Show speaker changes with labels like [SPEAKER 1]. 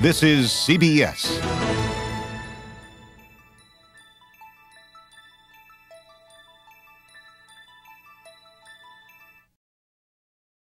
[SPEAKER 1] This is CBS.